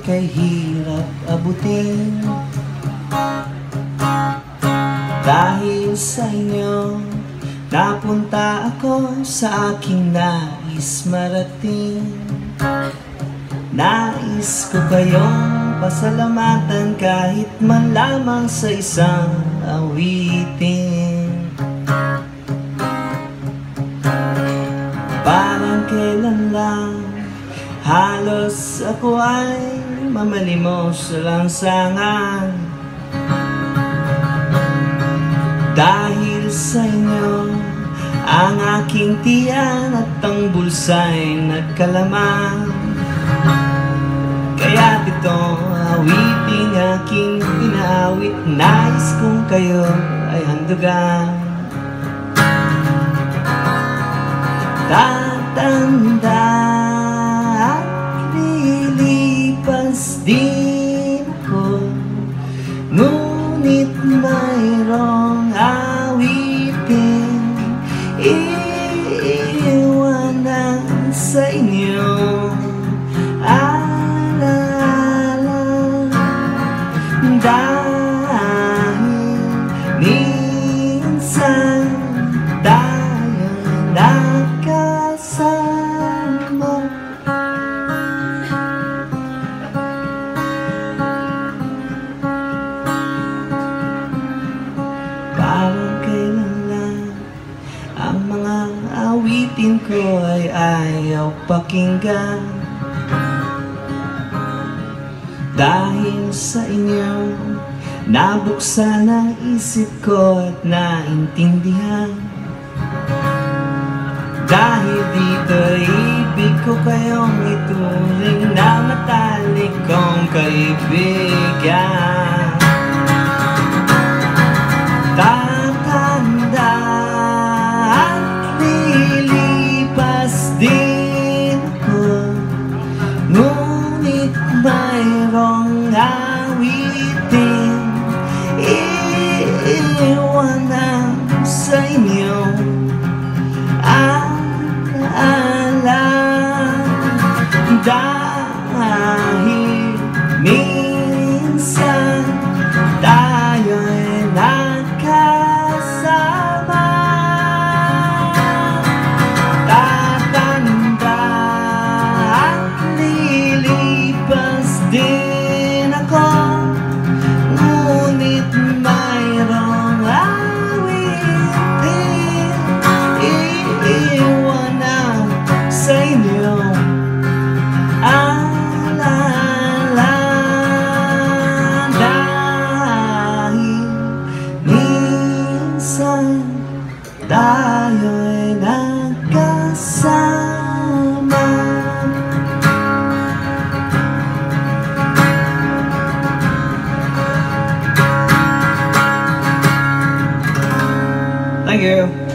kay hirap abutin. Dahil sa inyo Napunta ako sa aking nais marating. Nais ko kayong pasalamatan kahit man lamang sa isang awitin. Parang kailan lang Halos ako ay mamalimos sa langsangan Dahil sa inyo Ang aking tiyan at ang bulsa'y nagkalamang Kaya dito awiting aking pinaawit Nais kong kayo ay handugan. Tatanda Ngunit mayroong awitin Iiwanan sa inyo Alaala Dahil ko ay ayaw pakinggan. Dahil sa inyo Nabuksan ang isip ko at naintindihan. Dahil dito ibig ko kayong ituring na matalik kong kaibigan mayroong awitin Iiwanan sa inyo Alaala Dahil minsan tayo'y nagkasama Thank you.